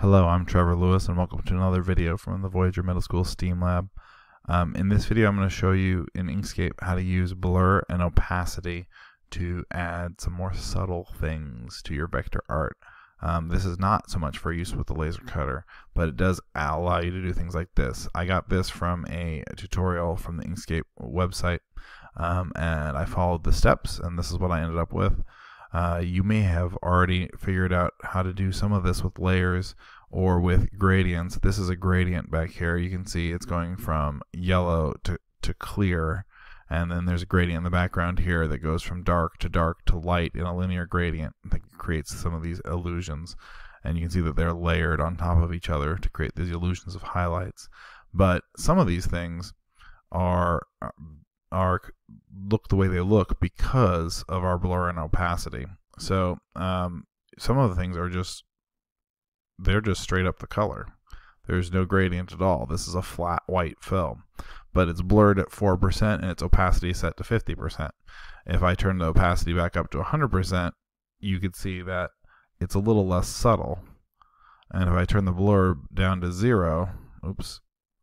Hello, I'm Trevor Lewis and welcome to another video from the Voyager Middle School STEAM Lab. Um, in this video I'm going to show you in Inkscape how to use blur and opacity to add some more subtle things to your vector art. Um, this is not so much for use with the laser cutter, but it does allow you to do things like this. I got this from a tutorial from the Inkscape website um, and I followed the steps and this is what I ended up with. Uh, you may have already figured out how to do some of this with layers or with gradients. This is a gradient back here. You can see it's going from yellow to, to clear. And then there's a gradient in the background here that goes from dark to dark to light in a linear gradient that creates some of these illusions. And you can see that they're layered on top of each other to create these illusions of highlights. But some of these things are are look the way they look because of our blur and opacity. So um, some of the things are just they're just straight up the color. There's no gradient at all. This is a flat white fill, but it's blurred at 4% and its opacity is set to 50%. If I turn the opacity back up to 100%, you could see that it's a little less subtle. And if I turn the blur down to zero, oops,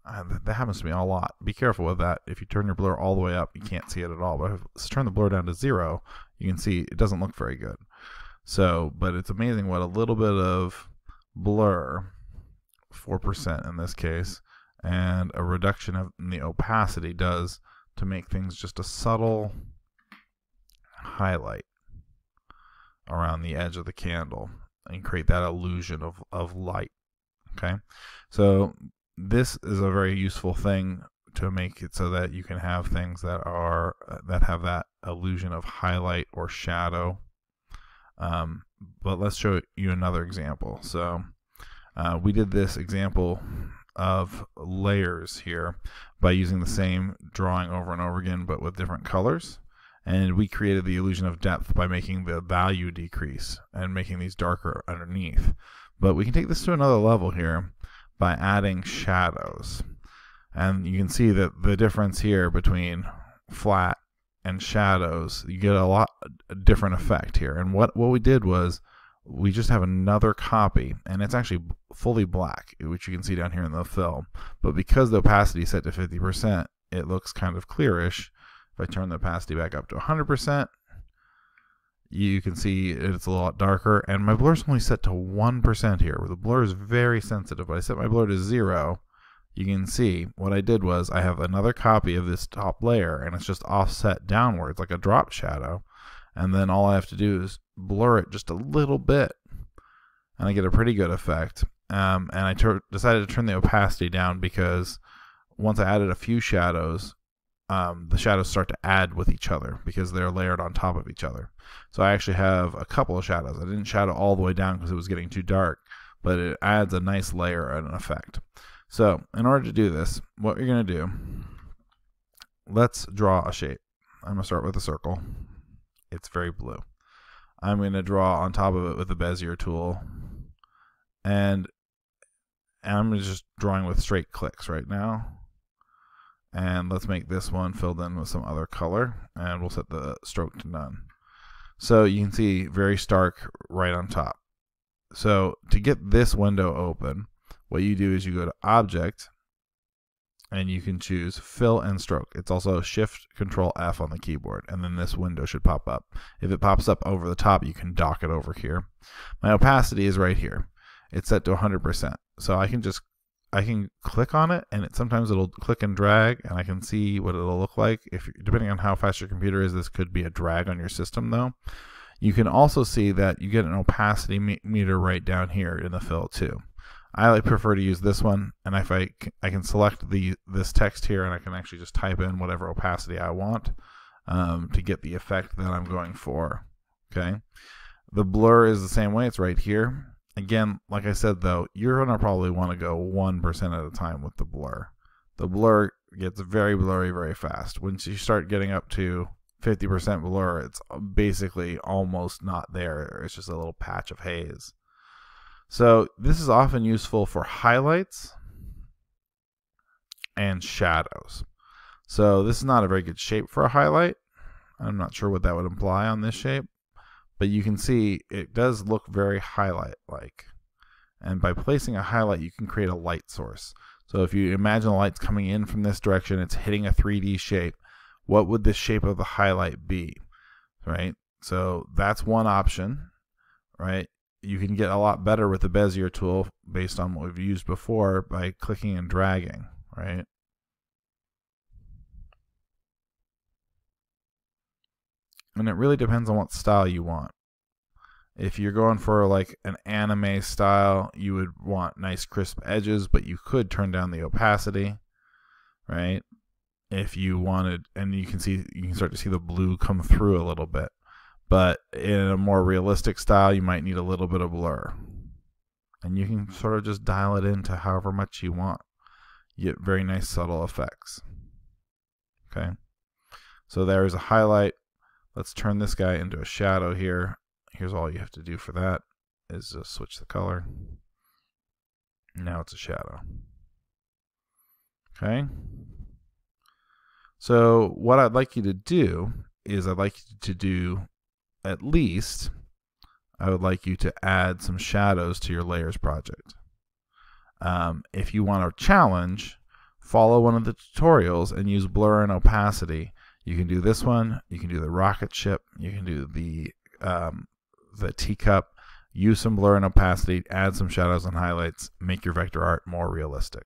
uh, that happens to me a lot. Be careful with that. If you turn your blur all the way up, you can't see it at all. But if you turn the blur down to zero, you can see it doesn't look very good. So, but it's amazing what a little bit of blur, 4% in this case, and a reduction of the opacity does to make things just a subtle highlight around the edge of the candle and create that illusion of, of light. Okay, so this is a very useful thing to make it so that you can have things that are that have that illusion of highlight or shadow. Um, but let's show you another example. So uh, we did this example of layers here by using the same drawing over and over again, but with different colors. And we created the illusion of depth by making the value decrease and making these darker underneath. But we can take this to another level here by adding shadows. And you can see that the difference here between flat and shadows, you get a lot a different effect here. And what, what we did was we just have another copy, and it's actually fully black, which you can see down here in the fill. But because the opacity is set to 50%, it looks kind of clearish. If I turn the opacity back up to 100%, you can see it's a lot darker. And my blur is only set to 1% here the blur is very sensitive. But I set my blur to zero you can see what I did was I have another copy of this top layer and it's just offset downwards like a drop shadow. And then all I have to do is blur it just a little bit and I get a pretty good effect. Um, and I decided to turn the opacity down because once I added a few shadows um, the shadows start to add with each other because they're layered on top of each other. So I actually have a couple of shadows. I didn't shadow all the way down because it was getting too dark, but it adds a nice layer and an effect. So in order to do this, what you're going to do, let's draw a shape. I'm going to start with a circle. It's very blue. I'm going to draw on top of it with the Bezier tool. And, and I'm just drawing with straight clicks right now and let's make this one filled in with some other color and we'll set the stroke to none. So you can see very stark right on top. So to get this window open what you do is you go to object and you can choose fill and stroke. It's also shift control F on the keyboard and then this window should pop up. If it pops up over the top you can dock it over here. My opacity is right here. It's set to 100% so I can just I can click on it and it sometimes it'll click and drag and I can see what it'll look like. If depending on how fast your computer is, this could be a drag on your system though. You can also see that you get an opacity meter right down here in the fill too. I like prefer to use this one and if I I can select the this text here and I can actually just type in whatever opacity I want um, to get the effect that I'm going for. Okay. The blur is the same way. It's right here. Again, like I said though, you're gonna probably want to go one percent at a time with the blur. The blur gets very blurry very fast. Once you start getting up to 50% blur, it's uh, basically almost not there. It's just a little patch of haze. So this is often useful for highlights and shadows. So this is not a very good shape for a highlight. I'm not sure what that would imply on this shape but you can see it does look very highlight like And by placing a highlight, you can create a light source. So if you imagine the light's coming in from this direction, it's hitting a 3D shape, what would the shape of the highlight be? Right? So that's one option, right? You can get a lot better with the Bezier tool based on what we've used before by clicking and dragging, right? And it really depends on what style you want. If you're going for like an anime style, you would want nice crisp edges, but you could turn down the opacity, right? If you wanted, and you can see, you can start to see the blue come through a little bit. But in a more realistic style, you might need a little bit of blur. And you can sort of just dial it into however much you want. You get very nice subtle effects. Okay. So there is a highlight. Let's turn this guy into a shadow here Here's all you have to do for that is just switch the color. Now it's a shadow. Okay. So what I'd like you to do is I'd like you to do at least I would like you to add some shadows to your layers project. Um, if you want a challenge, follow one of the tutorials and use blur and opacity. You can do this one. You can do the rocket ship. You can do the um, the teacup, use some blur and opacity, add some shadows and highlights, make your vector art more realistic.